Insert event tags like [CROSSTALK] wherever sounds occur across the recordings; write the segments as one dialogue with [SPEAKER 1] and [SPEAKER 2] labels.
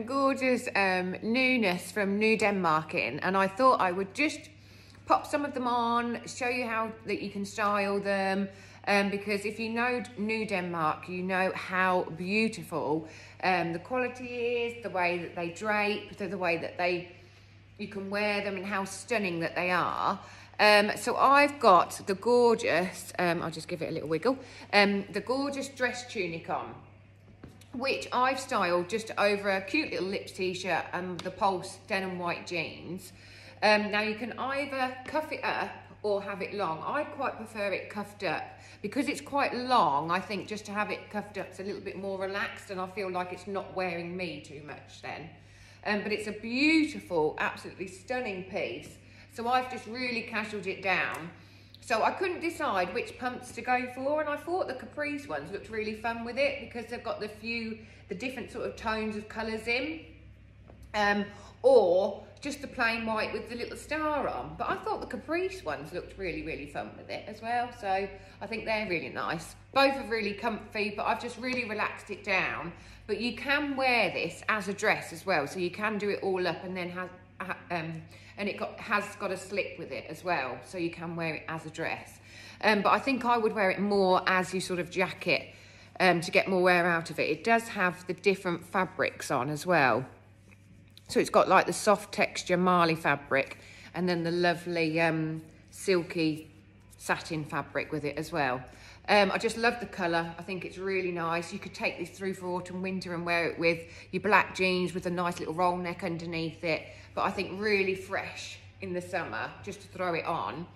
[SPEAKER 1] gorgeous um, newness from Nu Denmark in. And I thought I would just pop some of them on, show you how that you can style them. Um, because if you know Nu Denmark, you know how beautiful um, the quality is, the way that they drape, the, the way that they you can wear them and how stunning that they are. Um, so I've got the gorgeous, um, I'll just give it a little wiggle, um, the gorgeous dress tunic on which I've styled just over a cute little lips t-shirt and the Pulz denim white jeans. Um, now you can either cuff it up or have it long. I quite prefer it cuffed up because it's quite long. I think just to have it cuffed up is a little bit more relaxed and I feel like it's not wearing me too much then. Um, but it's a beautiful, absolutely stunning piece. So I've just really casualed it down so I couldn't decide which pumps to go for and I thought the Caprice ones looked really fun with it because they've got the few, the different sort of tones of colours in. Um, or just the plain white with the little star on. But I thought the Caprice ones looked really, really fun with it as well. So I think they're really nice. Both are really comfy, but I've just really relaxed it down. But you can wear this as a dress as well. So you can do it all up and then have, um, and it got, has got a slip with it as well, so you can wear it as a dress. Um, but I think I would wear it more as you sort of jacket um, to get more wear out of it. It does have the different fabrics on as well. So it's got like the soft texture Marley fabric and then the lovely um, silky satin fabric with it as well. Um, I just love the colour. I think it's really nice. You could take this through for autumn, winter and wear it with your black jeans with a nice little roll neck underneath it. But I think really fresh in the summer, just to throw it on.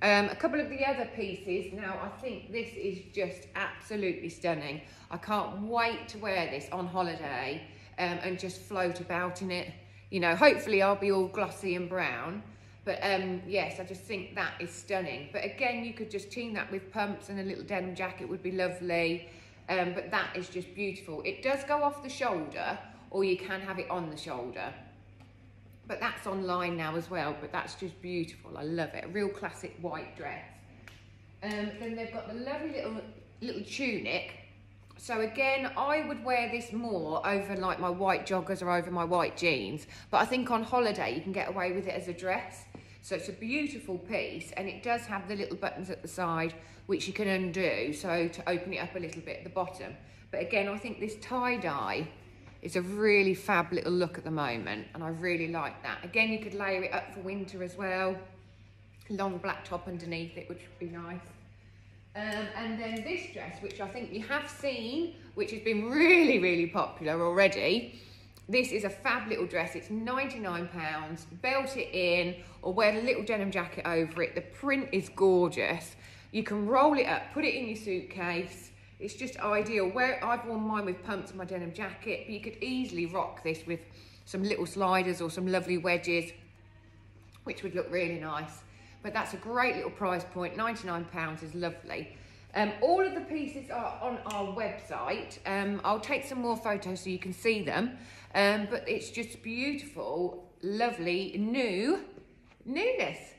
[SPEAKER 1] Um, a couple of the other pieces. Now, I think this is just absolutely stunning. I can't wait to wear this on holiday um, and just float about in it. You know, hopefully I'll be all glossy and brown. But um, yes, I just think that is stunning. But again, you could just team that with pumps and a little denim jacket would be lovely. Um, but that is just beautiful. It does go off the shoulder or you can have it on the shoulder. But that's online now as well, but that's just beautiful. I love it. A real classic white dress. Um, then they've got the lovely little, little tunic. So again, I would wear this more over like my white joggers or over my white jeans. But I think on holiday, you can get away with it as a dress. So it's a beautiful piece and it does have the little buttons at the side which you can undo so to open it up a little bit at the bottom. But again, I think this tie-dye is a really fab little look at the moment and I really like that. Again, you could layer it up for winter as well. Long black top underneath it, which would be nice. Um, and then this dress, which I think you have seen, which has been [LAUGHS] really, really popular already. This is a fab little dress. It's 99 pounds. Belt it in or wear a little denim jacket over it. The print is gorgeous. You can roll it up, put it in your suitcase. It's just ideal. Where I've worn mine with pumps and my denim jacket, but you could easily rock this with some little sliders or some lovely wedges, which would look really nice. But that's a great little price point. 99 pounds is lovely. Um, all of the pieces are on our website. Um, I'll take some more photos so you can see them. Um, but it's just beautiful, lovely, Nu newness.